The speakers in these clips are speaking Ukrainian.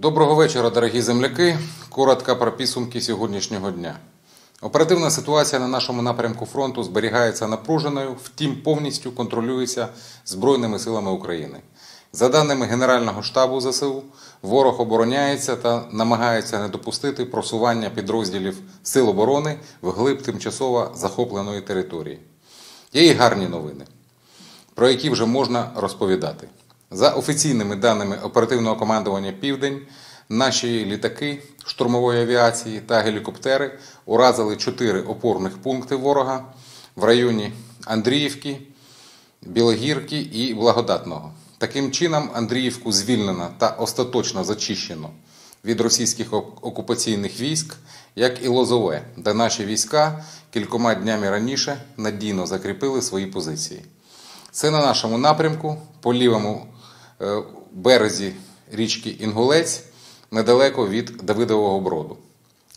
Доброго вечора, дорогі земляки. Коротко про підсумки сьогоднішнього дня. Оперативна ситуація на нашому напрямку фронту зберігається напруженою, втім повністю контролюється Збройними силами України. За даними Генерального штабу ЗСУ, ворог обороняється та намагається не допустити просування підрозділів Сил оборони вглиб тимчасово захопленої території. Є і гарні новини про які вже можна розповідати. За офіційними даними оперативного командування Південь, наші літаки штурмової авіації та гелікоптери уразили чотири опорних пункти ворога в районі Андріївки, Білогірки і Благодатного. Таким чином, Андріївку звільнено та остаточно зачищено від російських окупаційних військ, як і Лозове, де наші війська кількома днями раніше надійно закріпили свої позиції. Це на нашому напрямку, по лівому березі річки Інгулець, недалеко від Давидового броду.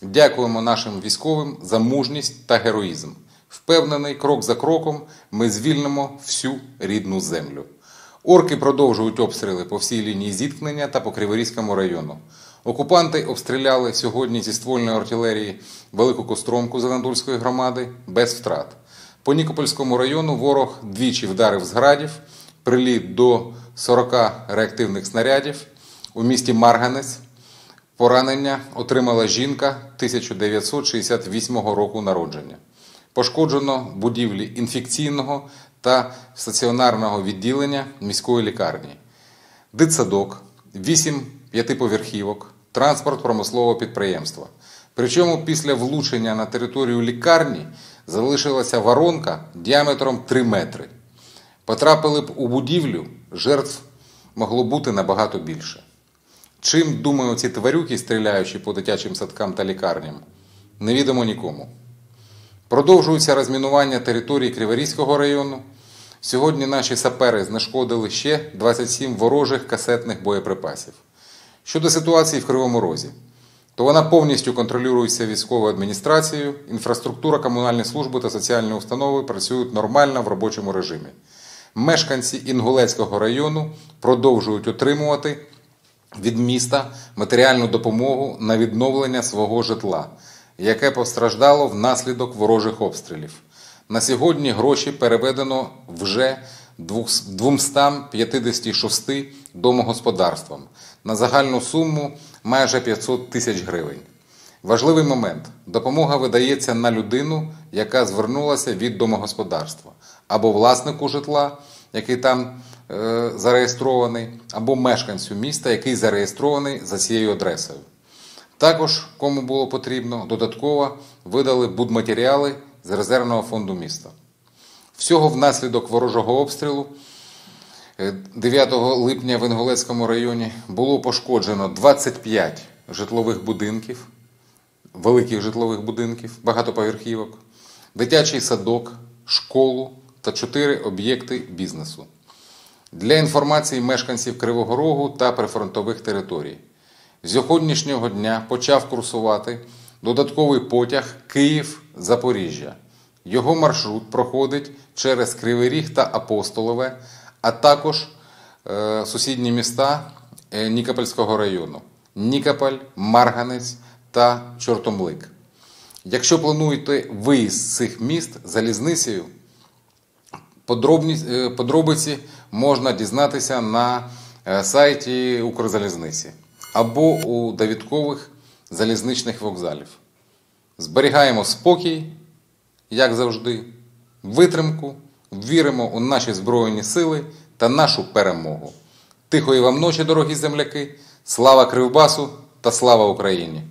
Дякуємо нашим військовим за мужність та героїзм. Впевнений, крок за кроком ми звільнимо всю рідну землю. Орки продовжують обстріли по всій лінії зіткнення та по Криворізькому району. Окупанти обстріляли сьогодні зі ствольної артилерії Велику Костромку Зеленодольської громади без втрат. По Нікопольському району ворог двічі вдарив з градів, приліт до 40 реактивних снарядів. У місті Марганець поранення отримала жінка 1968 року народження. Пошкоджено будівлі інфекційного та стаціонарного відділення міської лікарні, дитсадок, 8 п'ятиповерхівок, транспорт промислового підприємства. Причому після влучення на територію лікарні залишилася воронка діаметром 3 метри. Потрапили б у будівлю, жертв могло бути набагато більше. Чим думаю ці тварюки, стріляючи по дитячим садкам та лікарням, невідомо нікому. Продовжується розмінування території Криворізького району. Сьогодні наші сапери знешкодили ще 27 ворожих касетних боєприпасів. Щодо ситуації в Кривому Розі, то вона повністю контролюється військовою адміністрацією, інфраструктура, комунальні служби та соціальні установи працюють нормально в робочому режимі. Мешканці Інгулецького району продовжують отримувати від міста матеріальну допомогу на відновлення свого житла, яке постраждало внаслідок ворожих обстрілів. На сьогодні гроші переведено вже 256 домогосподарствам на загальну суму майже 500 тисяч гривень. Важливий момент: допомога видається на людину, яка звернулася від домогосподарства, або власнику житла, який там е, зареєстрований, або мешканцю міста, який зареєстрований за цією адресою. Також, кому було потрібно, додатково видали будматеріали з резервного фонду міста. Всього внаслідок ворожого обстрілу е, 9 липня в Інгулецькому районі було пошкоджено 25 житлових будинків, великих житлових будинків, багатоповерхівок, дитячий садок, школу та 4 об'єкти бізнесу. Для інформації мешканців Кривого Рогу та прифронтових територій. З сьогоднішнього дня почав курсувати додатковий потяг Київ-Запоріжжя. Його маршрут проходить через Кривий Ріг та Апостолове, а також е, сусідні міста е, Нікопольського району Нікополь, Марганець та Чортомлик. Якщо плануєте виїзд з цих міст залізницею, Е, подробиці можна дізнатися на е, сайті Укрзалізниці або у довідкових залізничних вокзалів. Зберігаємо спокій, як завжди, витримку, віримо у наші Збройні сили та нашу перемогу. Тихої вам ночі, дорогі земляки! Слава Кривбасу та слава Україні!